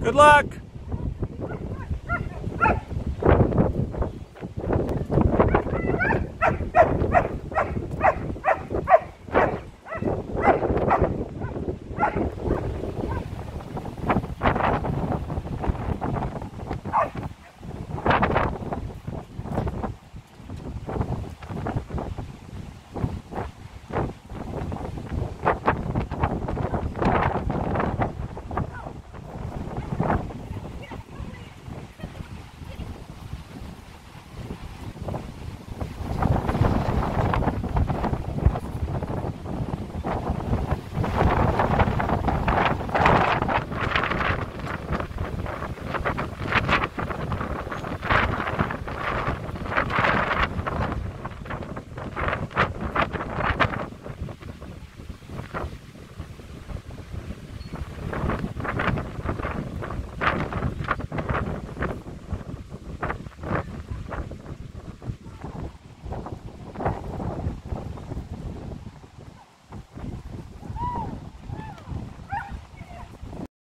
Good luck.